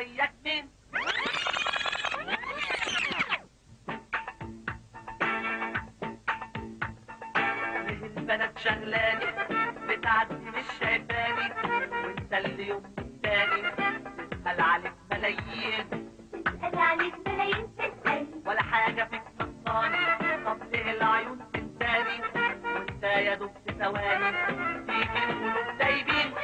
ليه البنات شغلاني بتعدي مش شايفاني وانت اللي يوم التاني تسأل عليك ملايين تسأل عليك ملايين تسأل ولا حاجة فيك نقصاني طب ليه العيون تنساني وانت يا دوب في ثواني تيجي القلوب دايبين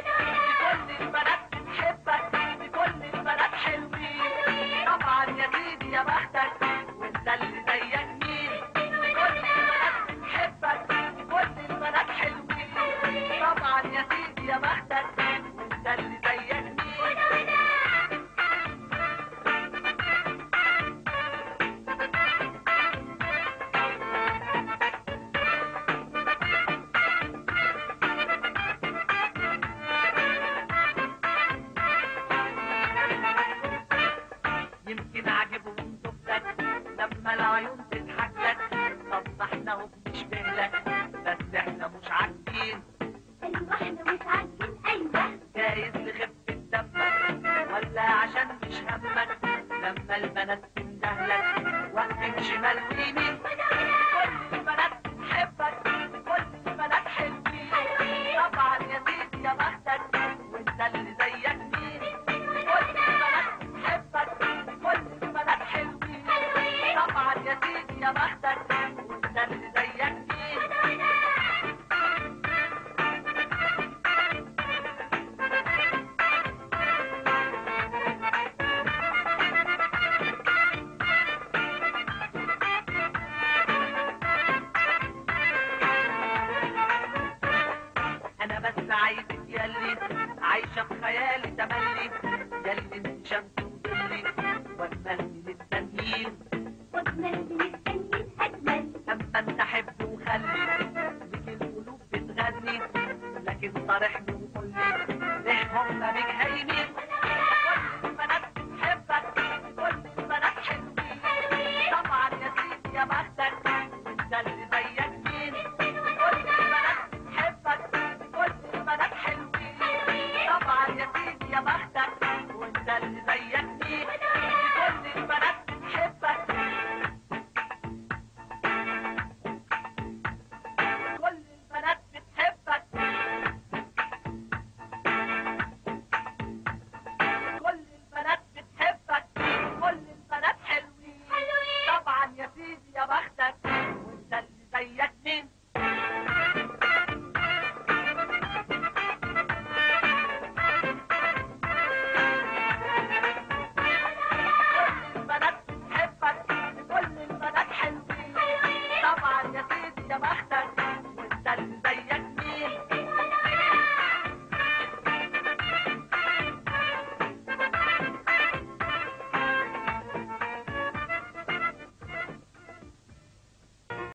يمكن عجبهم صوتك لما العيون تضحك لك طب إحنا هو بنشبه لك بس إحنا مش عاجبين. أيوة إحنا مش عاجبين؟ أيوة. جايز لخفة دمك ولا عشان مش همك. لما البنات تندهلك وقتك شمال ويمين. أنا بس عايزك يا اللي عايشة في خيالي تملي بتغني لكن القلوب بتغني لكن طرح Biz yavaş.